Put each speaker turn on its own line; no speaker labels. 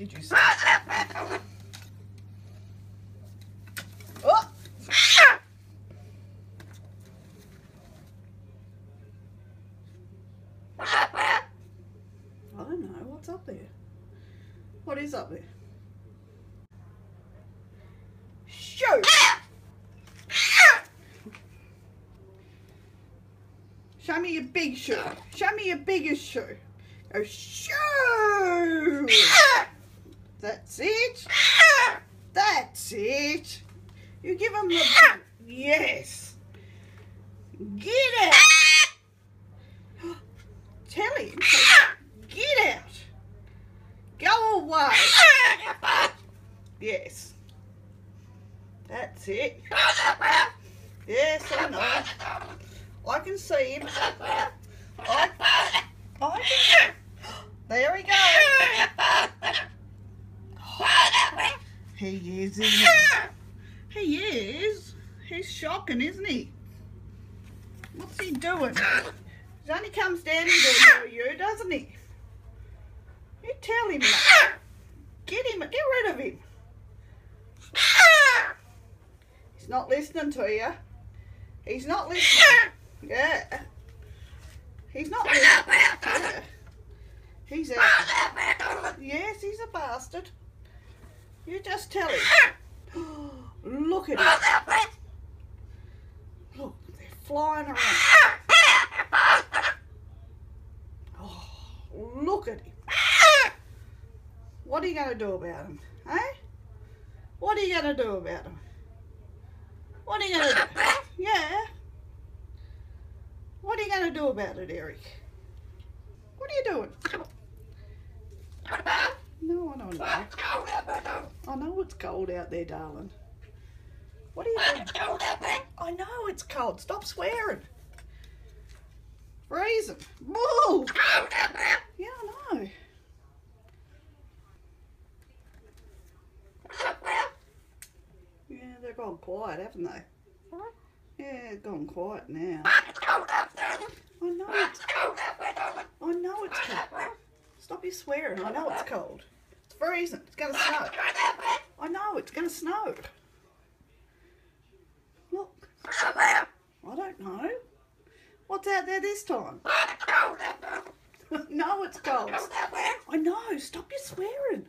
Did you see? Oh! I don't know. What's up there? What is up there? Shoot! Show me your big shoe. Show me your biggest shoe. Go shoo! That's it. That's it. You give him the yes. Get out. Tell him. Get out. Go away. Yes. That's it. Yes, I know. I can see him. I, I can. There he goes. He is, isn't he? He is. He's shocking, isn't he? What's he doing? He only comes down here to you, doesn't he? You tell him that. Get him, get rid of him. He's not listening to you. He's not listening. Yeah. He's not listening. Yeah. He's out. Yes, he's a bastard. You just tell him. Look at him. Look, they're flying around. Oh, look at him. What are you going to do about him? Eh? What are you going to do about him? What are you going to do? Yeah. What are you going to do about it, Eric? What are you doing? No, I don't know. I know it's cold out there, darling. What are you doing? I know it's cold. Stop swearing. Freezing. Whoa! Yeah, I know. Yeah, they've gone quiet, haven't they? Yeah, it's gone quiet now. it's I know it's cold. I know it's cold. Stop your swearing. I know it's cold. It's freezing. It's going to snow. I know it's going to snow. Look. I don't know. What's out there this time? no, it's cold. I know. Stop your swearing.